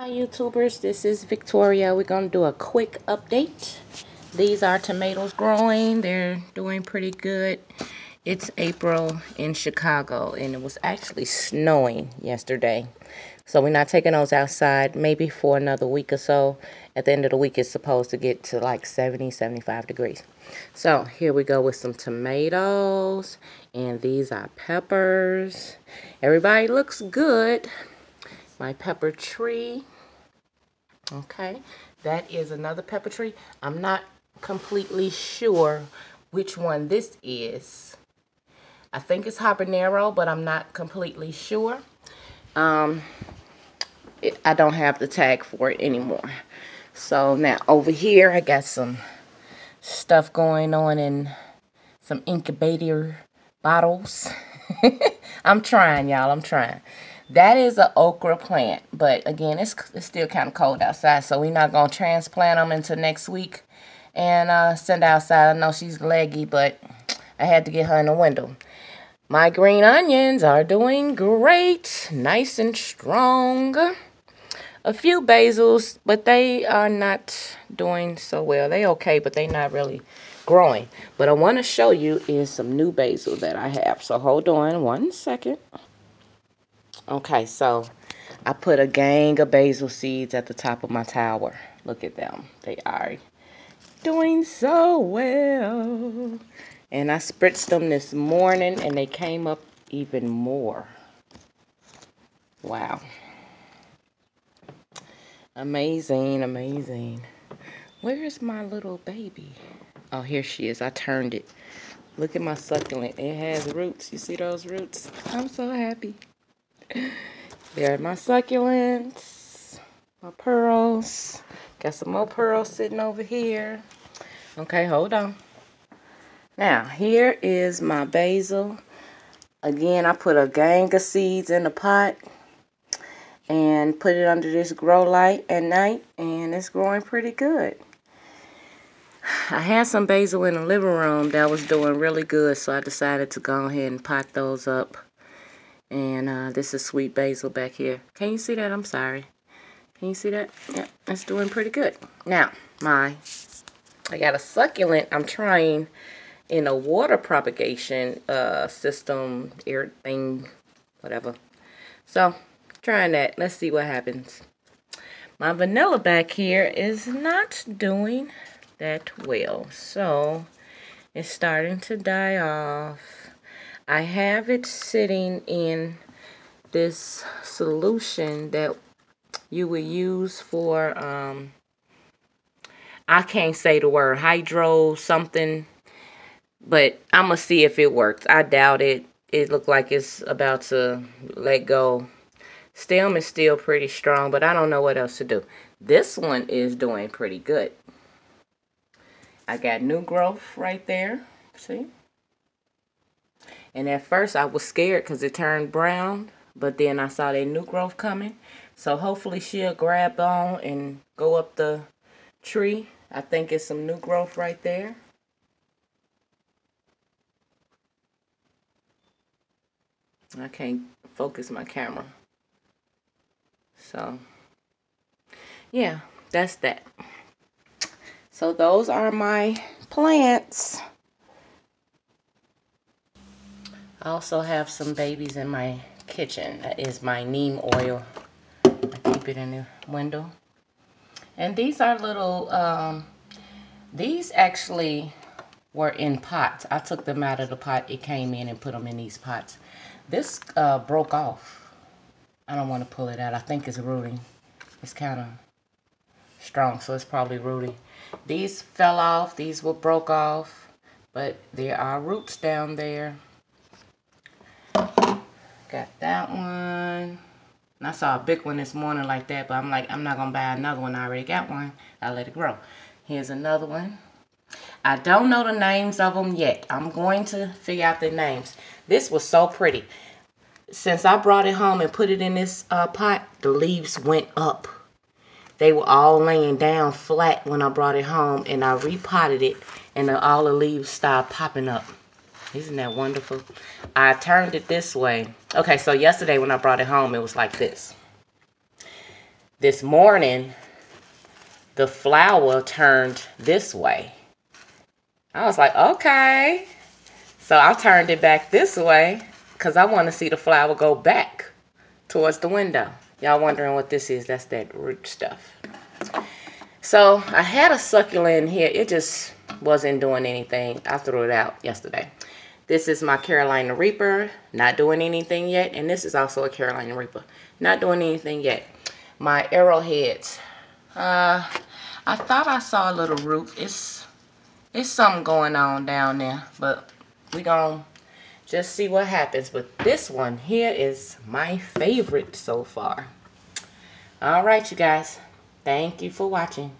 Hi YouTubers, this is Victoria. We're going to do a quick update. These are tomatoes growing. They're doing pretty good. It's April in Chicago and it was actually snowing yesterday. So we're not taking those outside maybe for another week or so. At the end of the week it's supposed to get to like 70, 75 degrees. So here we go with some tomatoes and these are peppers. Everybody looks good my pepper tree. Okay, that is another pepper tree. I'm not completely sure which one this is. I think it's habanero, but I'm not completely sure. Um, it, I don't have the tag for it anymore. So now over here, I got some stuff going on in some incubator bottles. I'm trying, y'all. I'm trying. That is an okra plant, but again, it's, it's still kind of cold outside, so we're not going to transplant them until next week and uh, send outside. I know she's leggy, but I had to get her in the window. My green onions are doing great, nice and strong. A few basils, but they are not doing so well. They okay, but they not really growing. But I want to show you is some new basil that I have. So hold on one second. Okay, so I put a gang of basil seeds at the top of my tower. Look at them. They are doing so well. And I spritzed them this morning and they came up even more. Wow. Amazing, amazing. Where is my little baby? Oh, here she is. I turned it. Look at my succulent. It has roots. You see those roots? I'm so happy. There are my succulents, my pearls. Got some more pearls sitting over here. Okay, hold on. Now, here is my basil. Again, I put a gang of seeds in the pot and put it under this grow light at night, and it's growing pretty good. I had some basil in the living room that was doing really good, so I decided to go ahead and pot those up and uh, this is sweet basil back here. Can you see that? I'm sorry. Can you see that? Yeah, it's doing pretty good. Now, my, I got a succulent I'm trying in a water propagation uh, system, air thing, whatever. So, trying that. Let's see what happens. My vanilla back here is not doing that well. So, it's starting to die off. I have it sitting in this solution that you would use for, um, I can't say the word, hydro something, but I'm going to see if it works. I doubt it. It looked like it's about to let go. Stem is still pretty strong, but I don't know what else to do. This one is doing pretty good. I got new growth right there. See? And at first I was scared because it turned brown. But then I saw that new growth coming. So hopefully she'll grab on and go up the tree. I think it's some new growth right there. I can't focus my camera. So, yeah, that's that. So those are my plants. I also have some babies in my kitchen. That is my neem oil. I keep it in the window. And these are little, um, these actually were in pots. I took them out of the pot. It came in and put them in these pots. This uh, broke off. I don't want to pull it out. I think it's rooting. It's kind of strong, so it's probably rooting. These fell off. These were broke off. But there are roots down there. Got that one. And I saw a big one this morning like that, but I'm like, I'm not going to buy another one. I already got one. I'll let it grow. Here's another one. I don't know the names of them yet. I'm going to figure out the names. This was so pretty. Since I brought it home and put it in this uh, pot, the leaves went up. They were all laying down flat when I brought it home, and I repotted it, and all the leaves started popping up. Isn't that wonderful? I turned it this way. Okay, so yesterday when I brought it home, it was like this. this morning, the flower turned this way. I was like, okay. So I turned it back this way because I want to see the flower go back towards the window. Y'all wondering what this is? That's that root stuff. So I had a succulent here. It just wasn't doing anything. I threw it out yesterday. This is my Carolina Reaper. Not doing anything yet. And this is also a Carolina Reaper. Not doing anything yet. My arrowheads. Uh, I thought I saw a little root. It's, it's something going on down there. But we gonna just see what happens. But this one here is my favorite so far. All right, you guys. Thank you for watching.